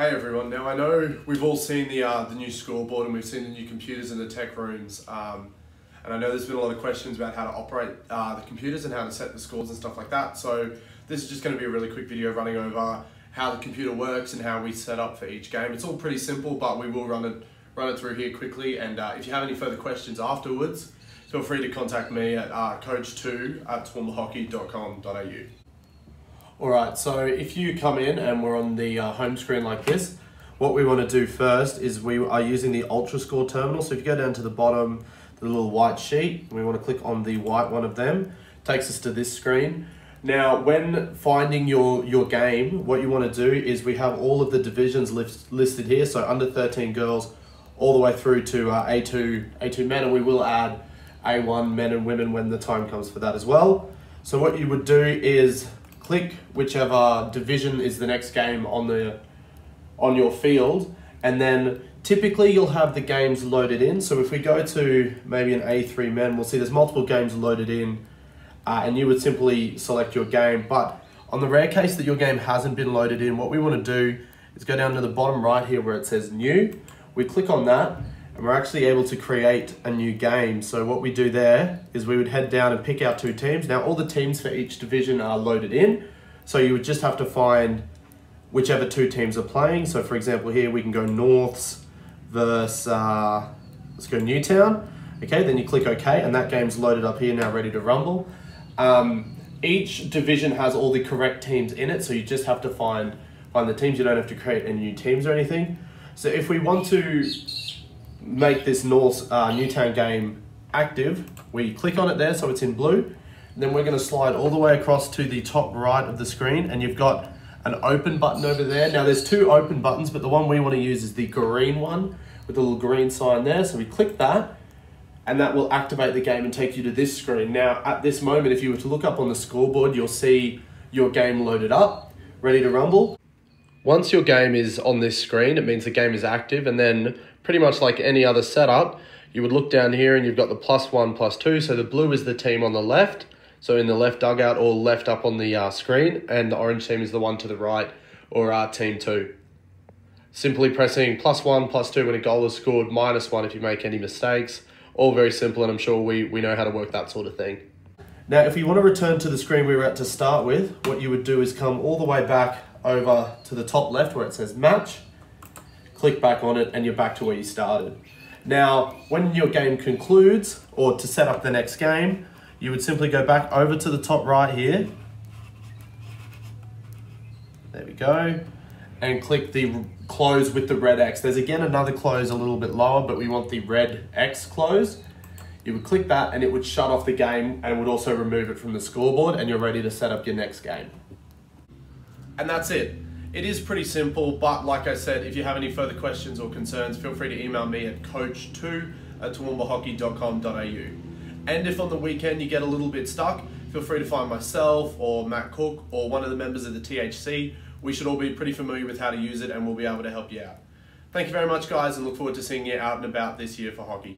Hey everyone! Now I know we've all seen the uh, the new scoreboard and we've seen the new computers in the tech rooms, um, and I know there's been a lot of questions about how to operate uh, the computers and how to set the scores and stuff like that. So this is just going to be a really quick video running over how the computer works and how we set up for each game. It's all pretty simple, but we will run it run it through here quickly. And uh, if you have any further questions afterwards, feel free to contact me at uh, coach2 at toowoombahockey.com.au. Alright, so if you come in and we're on the uh, home screen like this, what we want to do first is we are using the UltraScore terminal. So if you go down to the bottom, the little white sheet, we want to click on the white one of them, takes us to this screen. Now, when finding your, your game, what you want to do is we have all of the divisions list, listed here. So under 13 girls, all the way through to uh, A2, A2 men, and we will add A1 men and women when the time comes for that as well. So what you would do is click whichever division is the next game on the on your field and then typically you'll have the games loaded in. So if we go to maybe an A3 men we'll see there's multiple games loaded in uh, and you would simply select your game. But on the rare case that your game hasn't been loaded in what we want to do is go down to the bottom right here where it says new. We click on that and we're actually able to create a new game. So what we do there is we would head down and pick out two teams. Now all the teams for each division are loaded in. So you would just have to find whichever two teams are playing. So for example here we can go Norths versus, uh, let's go Newtown. Okay, then you click OK and that game's loaded up here now ready to rumble. Um, each division has all the correct teams in it, so you just have to find, find the teams. You don't have to create any new teams or anything. So if we want to make this North uh, Newtown game active, we click on it there so it's in blue. Then we're going to slide all the way across to the top right of the screen and you've got an open button over there. Now there's two open buttons, but the one we want to use is the green one with the little green sign there. So we click that and that will activate the game and take you to this screen. Now at this moment, if you were to look up on the scoreboard, you'll see your game loaded up, ready to rumble. Once your game is on this screen, it means the game is active and then pretty much like any other setup, you would look down here and you've got the plus one, plus two. So the blue is the team on the left, so in the left dugout or left up on the uh, screen, and the orange team is the one to the right or uh, team two. Simply pressing plus one, plus two when a goal is scored, minus one if you make any mistakes. All very simple, and I'm sure we, we know how to work that sort of thing. Now, if you want to return to the screen we were at to start with, what you would do is come all the way back over to the top left where it says match, click back on it, and you're back to where you started. Now, when your game concludes, or to set up the next game, you would simply go back over to the top right here. There we go. And click the close with the red X. There's again another close a little bit lower, but we want the red X close. You would click that and it would shut off the game and would also remove it from the scoreboard and you're ready to set up your next game. And that's it. It is pretty simple, but like I said, if you have any further questions or concerns, feel free to email me at coach2 at toowoombahockey.com.au. And if on the weekend you get a little bit stuck, feel free to find myself or Matt Cook or one of the members of the THC. We should all be pretty familiar with how to use it and we'll be able to help you out. Thank you very much, guys, and look forward to seeing you out and about this year for hockey.